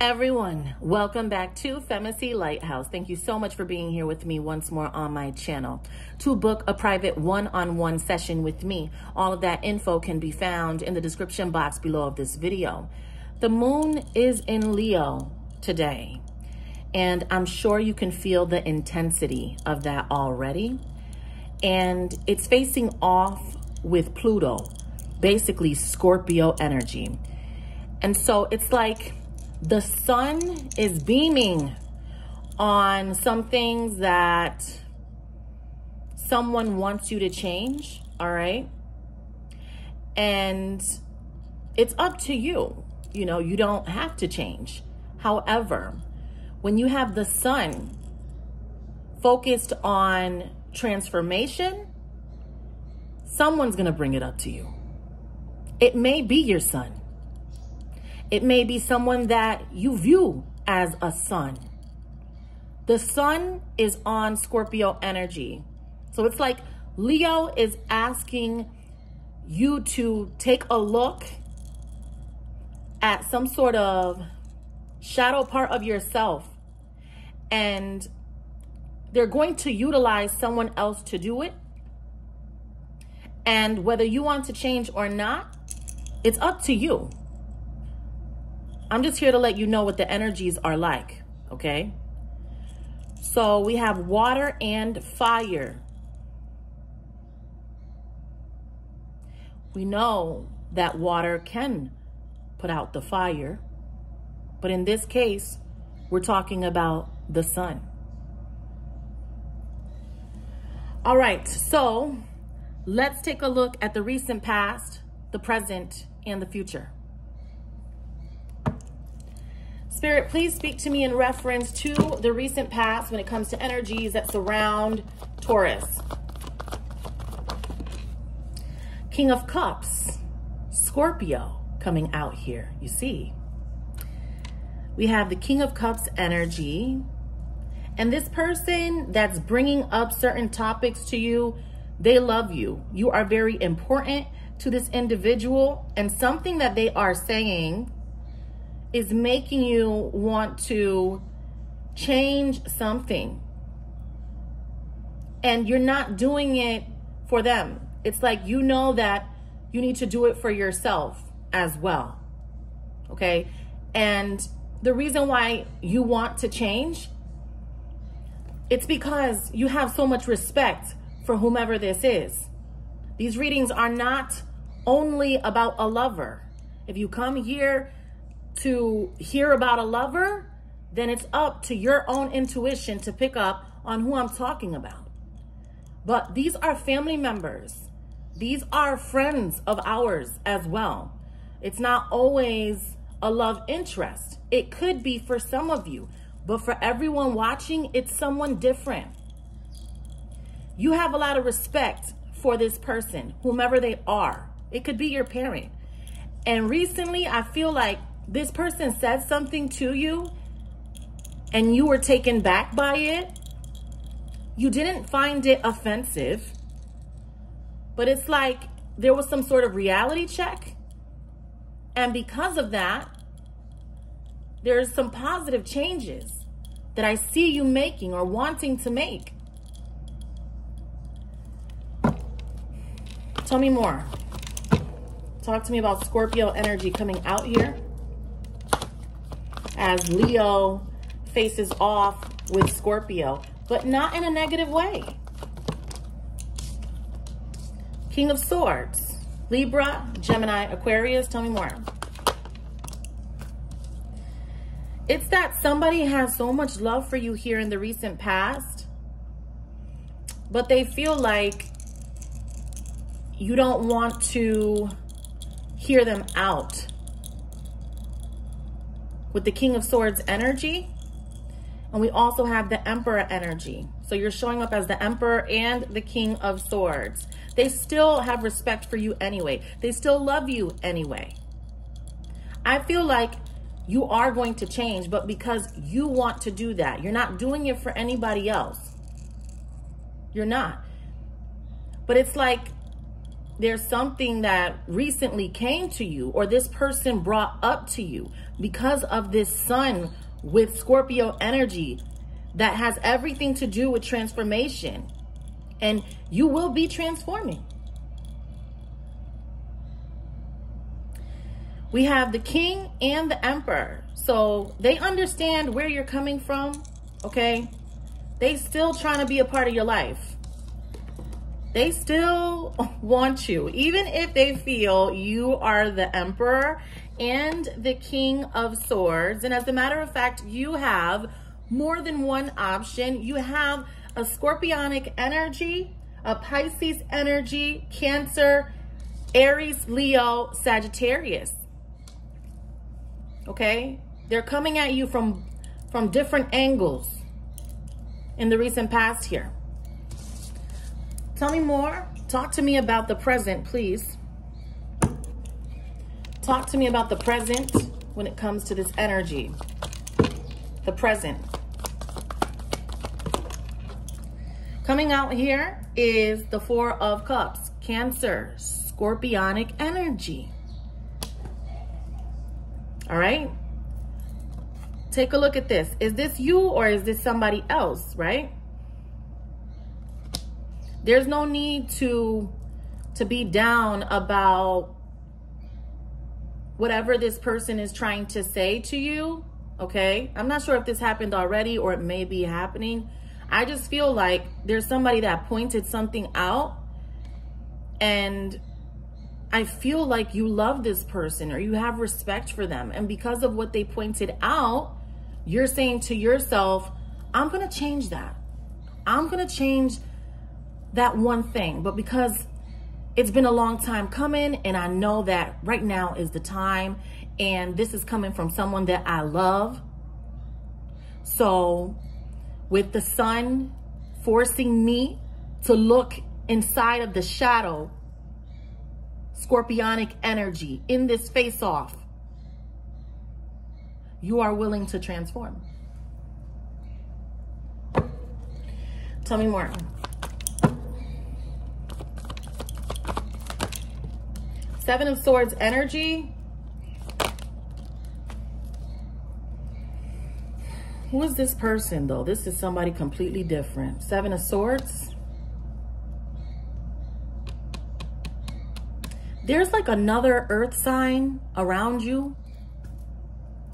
everyone. Welcome back to Femacy Lighthouse. Thank you so much for being here with me once more on my channel. To book a private one-on-one -on -one session with me, all of that info can be found in the description box below of this video. The moon is in Leo today, and I'm sure you can feel the intensity of that already. And it's facing off with Pluto, basically Scorpio energy. And so it's like the sun is beaming on some things that someone wants you to change, all right? And it's up to you. You know, you don't have to change. However, when you have the sun focused on transformation, someone's going to bring it up to you. It may be your son. It may be someone that you view as a son. The sun is on Scorpio energy. So it's like Leo is asking you to take a look at some sort of shadow part of yourself and they're going to utilize someone else to do it. And whether you want to change or not, it's up to you. I'm just here to let you know what the energies are like, okay? So we have water and fire. We know that water can put out the fire, but in this case, we're talking about the sun. All right, so let's take a look at the recent past, the present, and the future. Spirit, please speak to me in reference to the recent past when it comes to energies that surround Taurus. King of Cups, Scorpio coming out here, you see. We have the King of Cups energy. And this person that's bringing up certain topics to you, they love you. You are very important to this individual. And something that they are saying is making you want to change something and you're not doing it for them. It's like you know that you need to do it for yourself as well. Okay? And the reason why you want to change it's because you have so much respect for whomever this is. These readings are not only about a lover. If you come here to hear about a lover, then it's up to your own intuition to pick up on who I'm talking about. But these are family members. These are friends of ours as well. It's not always a love interest. It could be for some of you, but for everyone watching, it's someone different. You have a lot of respect for this person, whomever they are. It could be your parent. And recently, I feel like this person said something to you and you were taken back by it, you didn't find it offensive, but it's like there was some sort of reality check. And because of that, there's some positive changes that I see you making or wanting to make. Tell me more. Talk to me about Scorpio energy coming out here as Leo faces off with Scorpio, but not in a negative way. King of Swords, Libra, Gemini, Aquarius. Tell me more. It's that somebody has so much love for you here in the recent past, but they feel like you don't want to hear them out with the King of Swords energy. And we also have the Emperor energy. So you're showing up as the Emperor and the King of Swords. They still have respect for you anyway. They still love you anyway. I feel like you are going to change, but because you want to do that. You're not doing it for anybody else. You're not. But it's like there's something that recently came to you or this person brought up to you because of this sun with Scorpio energy that has everything to do with transformation. And you will be transforming. We have the king and the emperor. So they understand where you're coming from, okay? They still trying to be a part of your life. They still want you, even if they feel you are the emperor and the king of swords. And as a matter of fact, you have more than one option. You have a scorpionic energy, a Pisces energy, Cancer, Aries, Leo, Sagittarius. Okay? They're coming at you from from different angles in the recent past here. Tell me more. Talk to me about the present, please. Talk to me about the present when it comes to this energy. The present. Coming out here is the Four of Cups. Cancer, scorpionic energy. All right? Take a look at this. Is this you or is this somebody else, right? There's no need to to be down about whatever this person is trying to say to you, okay? I'm not sure if this happened already or it may be happening. I just feel like there's somebody that pointed something out and I feel like you love this person or you have respect for them. And because of what they pointed out, you're saying to yourself, I'm going to change that. I'm going to change that one thing. But because it's been a long time coming and I know that right now is the time and this is coming from someone that I love. So with the sun forcing me to look inside of the shadow, scorpionic energy in this face off, you are willing to transform. Tell me more. Seven of Swords energy. Who is this person though? This is somebody completely different. Seven of Swords. There's like another earth sign around you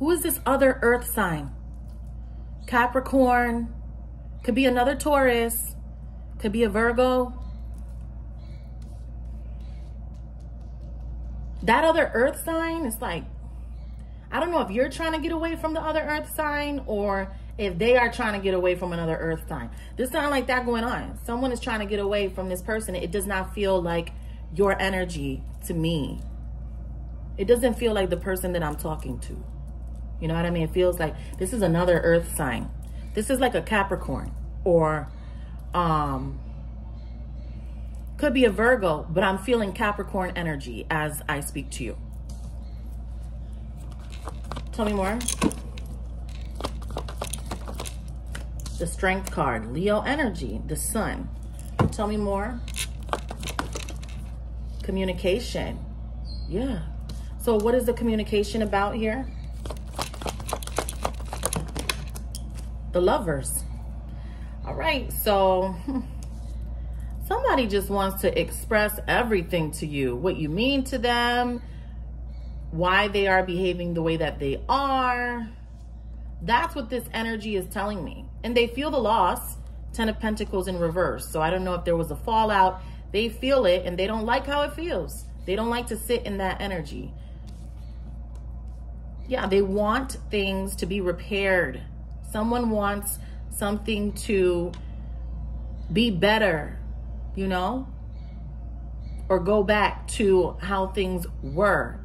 who is this other earth sign? Capricorn, could be another Taurus, could be a Virgo. That other earth sign is like, I don't know if you're trying to get away from the other earth sign or if they are trying to get away from another earth sign. There's something like that going on. Someone is trying to get away from this person. It does not feel like your energy to me. It doesn't feel like the person that I'm talking to. You know what I mean? It feels like this is another earth sign. This is like a Capricorn or um could be a Virgo, but I'm feeling Capricorn energy as I speak to you. Tell me more. The strength card, Leo energy, the sun. Tell me more. Communication. Yeah. So what is the communication about here? the lovers. All right, so hmm. Somebody just wants to express everything to you, what you mean to them, why they are behaving the way that they are. That's what this energy is telling me. And they feel the loss, Ten of Pentacles in reverse. So I don't know if there was a fallout. They feel it and they don't like how it feels. They don't like to sit in that energy. Yeah, they want things to be repaired Someone wants something to be better, you know, or go back to how things were.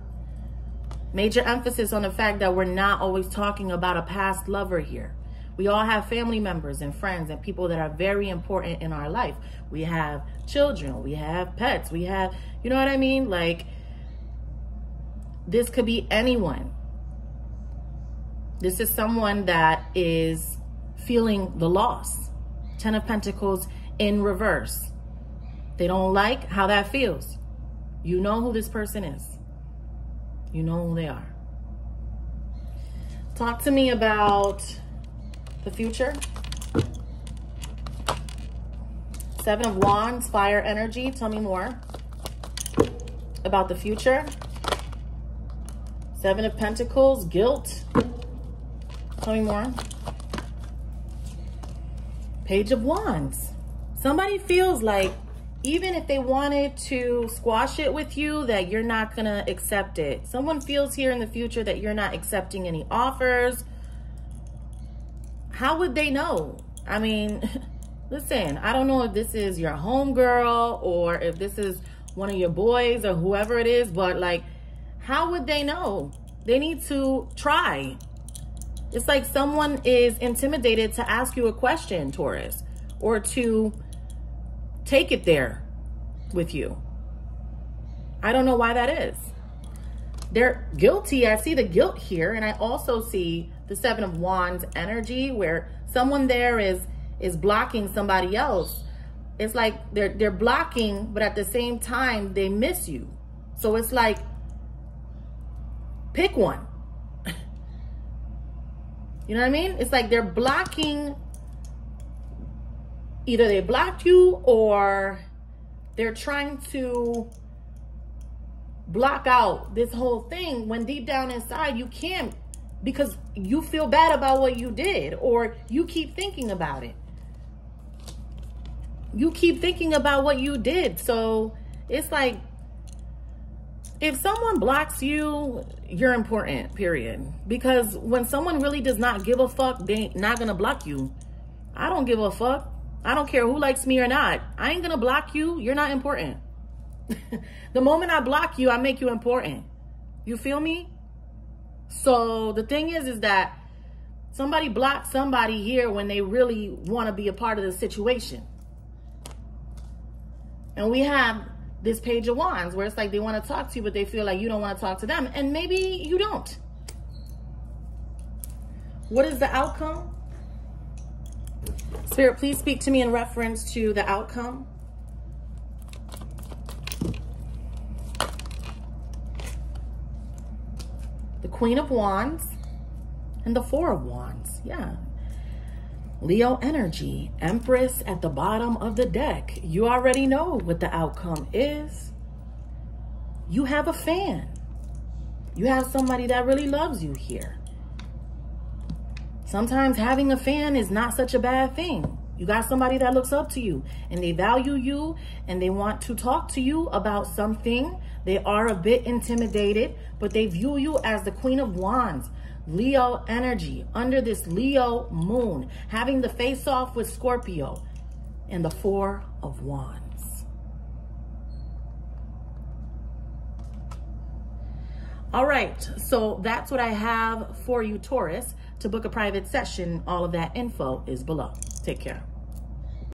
Major emphasis on the fact that we're not always talking about a past lover here. We all have family members and friends and people that are very important in our life. We have children, we have pets, we have, you know what I mean? Like, this could be anyone. This is someone that is feeling the loss. Ten of Pentacles in reverse. They don't like how that feels. You know who this person is. You know who they are. Talk to me about the future. Seven of Wands, fire energy. Tell me more about the future. Seven of Pentacles, guilt. Tell me more. Page of Wands. Somebody feels like even if they wanted to squash it with you, that you're not to accept it. Someone feels here in the future that you're not accepting any offers. How would they know? I mean, listen, I don't know if this is your homegirl or if this is one of your boys or whoever it is, but like, how would they know? They need to try. It's like someone is intimidated to ask you a question, Taurus, or to take it there with you. I don't know why that is. They're guilty. I see the guilt here, and I also see the Seven of Wands energy where someone there is is blocking somebody else. It's like they're they're blocking, but at the same time they miss you. So it's like pick one. you know what I mean? It's like they're blocking either they blocked you or they're trying to block out this whole thing when deep down inside you can't because you feel bad about what you did or you keep thinking about it. You keep thinking about what you did. So it's like if someone blocks you, you're important, period. Because when someone really does not give a fuck, they not going to block you. I don't give a fuck. I don't care who likes me or not. I ain't going to block you. You're not important. the moment I block you, I make you important. You feel me? So the thing is, is that somebody blocks somebody here when they really want to be a part of the situation. And we have this page of wands where it's like they want to talk to you, but they feel like you don't want to talk to them. And maybe you don't. What is the outcome? Spirit, please speak to me in reference to the outcome. The Queen of Wands and the Four of Wands. Yeah. Leo energy, Empress at the bottom of the deck. You already know what the outcome is. You have a fan. You have somebody that really loves you here. Sometimes having a fan is not such a bad thing. You got somebody that looks up to you and they value you and they want to talk to you about something. They are a bit intimidated, but they view you as the Queen of Wands. Leo energy under this Leo moon, having the face off with Scorpio and the Four of Wands. All right, so that's what I have for you, Taurus. To book a private session, all of that info is below. Take care.